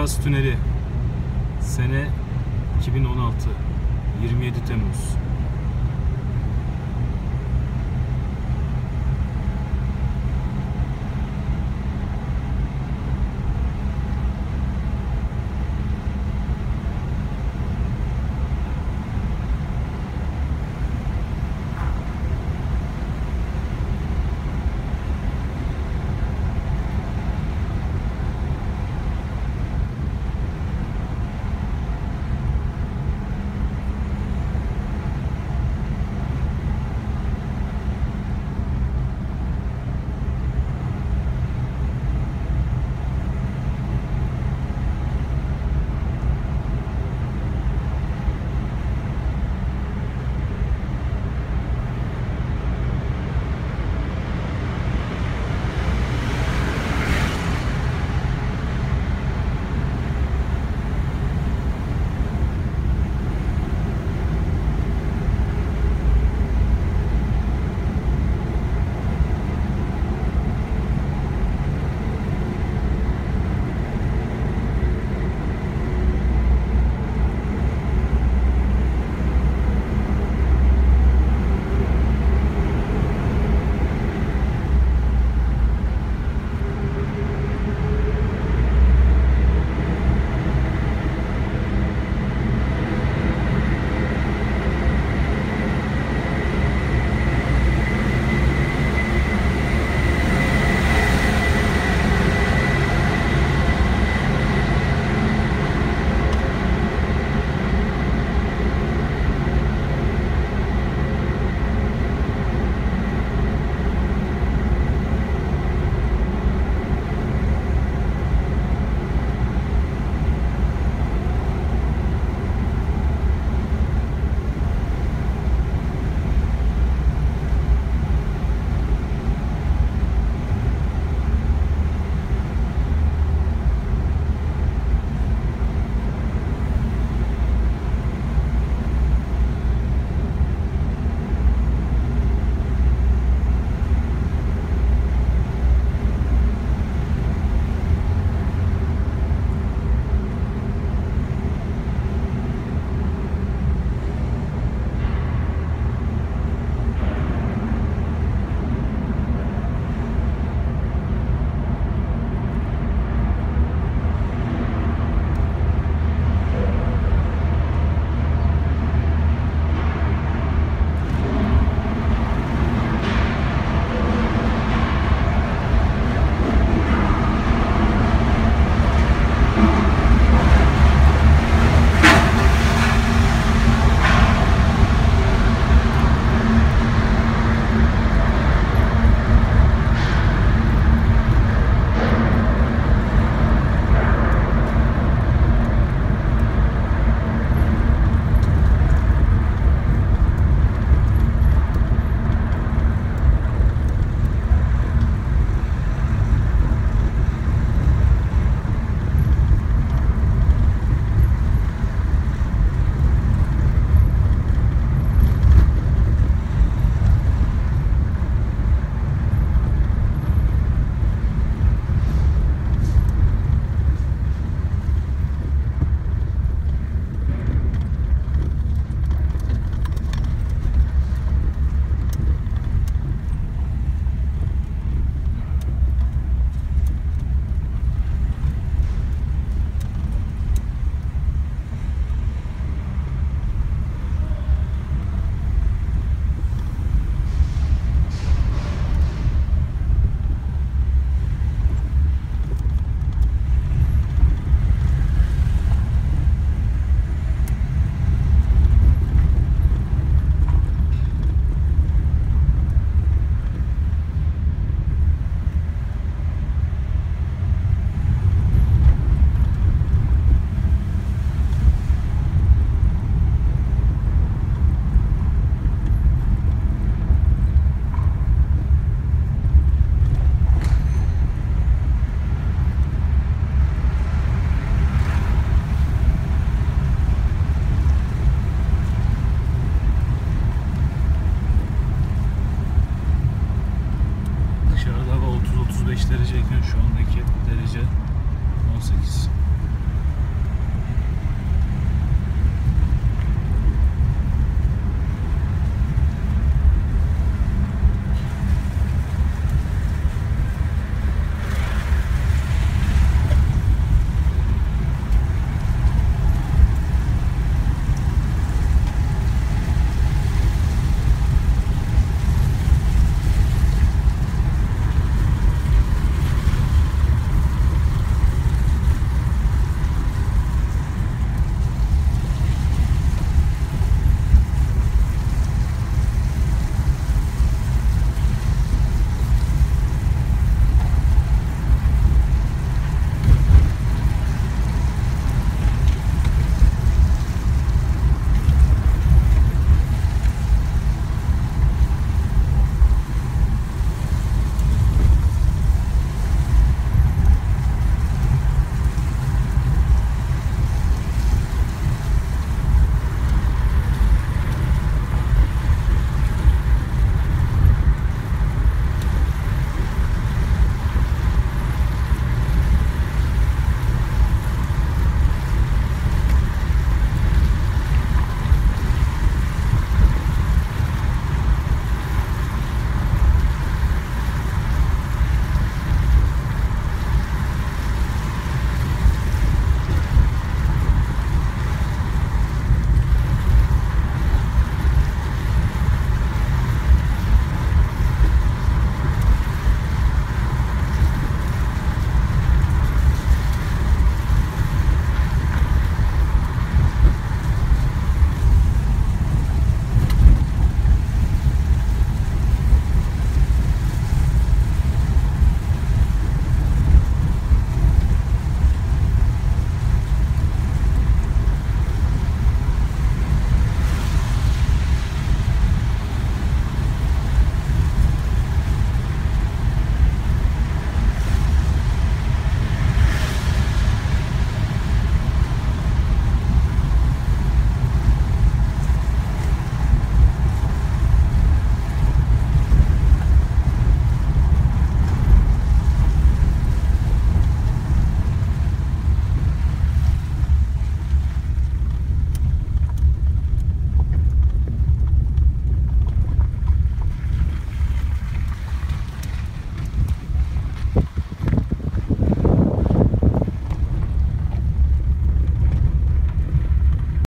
Burgaz Tüneli. Sene 2016. 27 Temmuz.